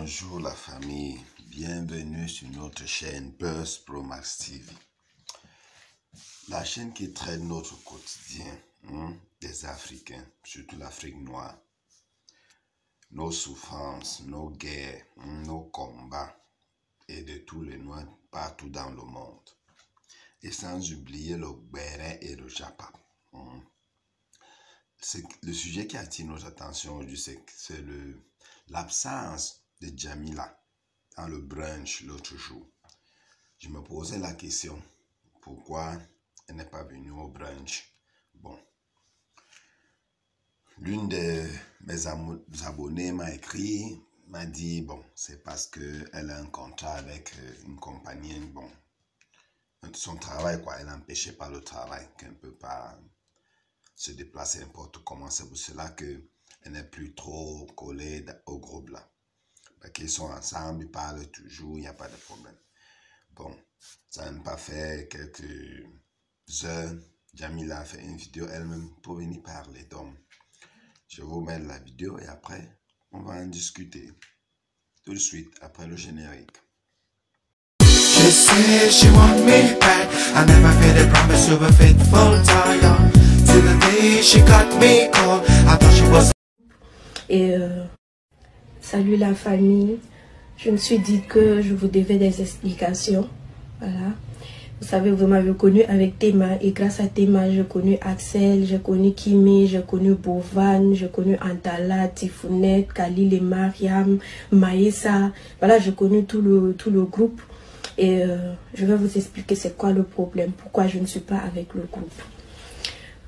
Bonjour la famille, bienvenue sur notre chaîne Buzz Pro Max TV. La chaîne qui traite notre quotidien hein, des Africains, surtout l'Afrique noire. Nos souffrances, nos guerres, hein, nos combats et de tous les noirs partout dans le monde. Et sans oublier le béret et le japa. Hein. Le sujet qui attire notre attention aujourd'hui, c'est l'absence de Jamila dans le brunch l'autre jour. Je me posais la question, pourquoi elle n'est pas venue au brunch? Bon. L'une de mes abonnés m'a écrit, m'a dit, bon, c'est parce qu'elle a un contrat avec euh, une compagnie, bon, son travail, quoi, elle n'empêchait pas le travail, qu'elle ne peut pas se déplacer n'importe comment. C'est pour cela qu'elle n'est plus trop collée au groupe là. Parce qu'ils sont ensemble, ils parlent toujours, il n'y a pas de problème. Bon, ça n'a pas fait quelques heures. Jamila a fait une vidéo elle-même pour venir parler. Donc, je vous mets la vidéo et après, on va en discuter. Tout de suite, après le générique. She said she want me back. I never made a promise of a faithful. Till the day she got me cold. I thought she was. Et euh, salut la famille. Je me suis dit que je vous devais des explications. Voilà. Vous savez, vous m'avez connu avec Théma et grâce à Théma, j'ai connu Axel, j'ai connu Kimi, j'ai connu Bovan, j'ai connu Antala, Tifounette, Khalil et Mariam, Maïssa. Voilà, j'ai connu tout le, tout le groupe et euh, je vais vous expliquer c'est quoi le problème, pourquoi je ne suis pas avec le groupe.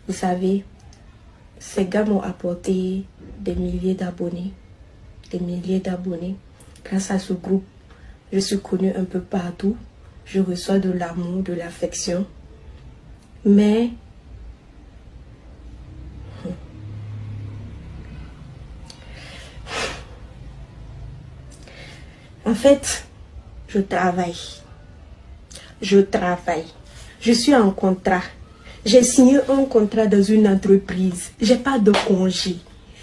Vous savez, ces gars m'ont apporté des milliers d'abonnés, des milliers d'abonnés. Grâce à ce groupe, je suis connue un peu partout je reçois de l'amour, de l'affection. Mais en fait, je travaille. Je travaille. Je suis en contrat. J'ai signé un contrat dans une entreprise. J'ai pas de congé.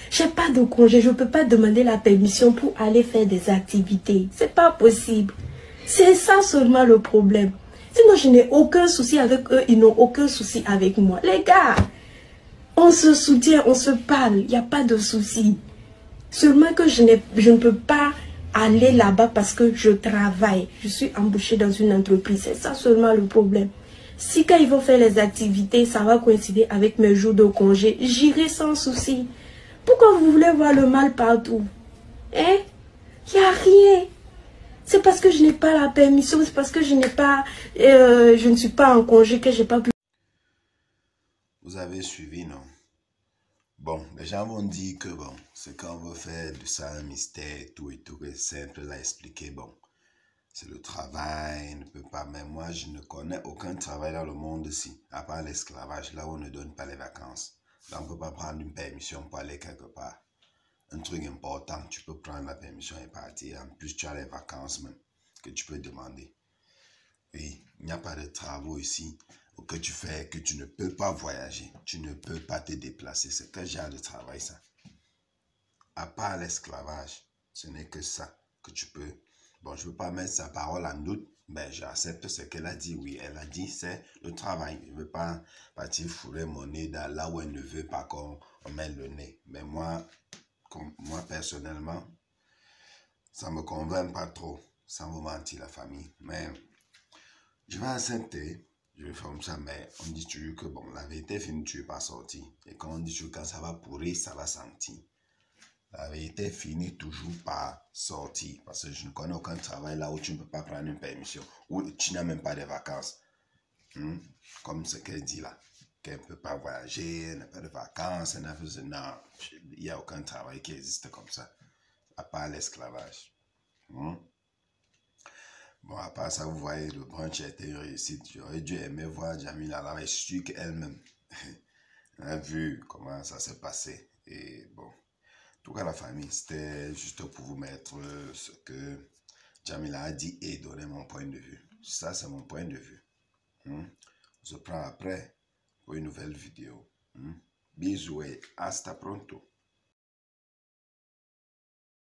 J'ai pas de congé. Je peux pas demander la permission pour aller faire des activités. C'est pas possible. C'est ça seulement le problème. Sinon, je n'ai aucun souci avec eux, ils n'ont aucun souci avec moi. Les gars, on se soutient, on se parle, il n'y a pas de souci. Seulement que je, je ne peux pas aller là-bas parce que je travaille. Je suis embauchée dans une entreprise. C'est ça seulement le problème. Si quand ils vont faire les activités, ça va coïncider avec mes jours de congé, j'irai sans souci. Pourquoi vous voulez voir le mal partout Hein? Il n'y a rien. C'est parce que je n'ai pas la permission, c'est parce que je n'ai pas, euh, je ne suis pas en congé que j'ai pas pu. Vous avez suivi, non? Bon, les gens vont dire que bon, c'est quand on veut faire de ça un mystère, tout et tout, c'est simple à expliquer. Bon, c'est le travail, ne peut pas. Mais moi, je ne connais aucun travail dans le monde ici, à part l'esclavage, là où on ne donne pas les vacances. On ne peut pas prendre une permission pour aller quelque part un truc important, tu peux prendre la permission et partir. En plus, tu as les vacances même que tu peux demander. Oui, il n'y a pas de travaux ici que tu fais que tu ne peux pas voyager. Tu ne peux pas te déplacer. C'est quel genre de travail ça? À part l'esclavage, ce n'est que ça que tu peux. Bon, je ne veux pas mettre sa parole en doute, mais j'accepte ce qu'elle a dit. Oui, elle a dit c'est le travail. Je ne veux pas partir fourrer mon nez dans là où elle ne veut pas qu'on mette le nez. Mais moi, moi personnellement, ça me convainc pas trop, sans vous mentir la famille. Mais je vais accepter, je vais faire ça, mais on dit toujours que bon, la vérité finit tu pas sorti. Et quand on dit toujours quand ça va pourrir, ça va sentir. La vérité finit toujours par sortir. Parce que je ne connais aucun travail là où tu ne peux pas prendre une permission, où tu n'as même pas de vacances. Hmm? Comme ce qu'elle dit là qu'elle ne peut pas voyager, elle n'a pas de vacances, n'a. Non, il n'y a aucun travail qui existe comme ça, à part l'esclavage. Hmm? Bon, à part ça, vous voyez, le brunch a été réussi. J'aurais dû aimer voir Jamila là, mais je suis qu'elle-même. Elle a vu comment ça s'est passé. Et bon, tout cas, la famille, c'était juste pour vous mettre ce que Jamila a dit et donner mon point de vue. Ça, c'est mon point de vue. Hmm? On se prend après pour une nouvelle vidéo. Hmm? Bisous et hasta pronto.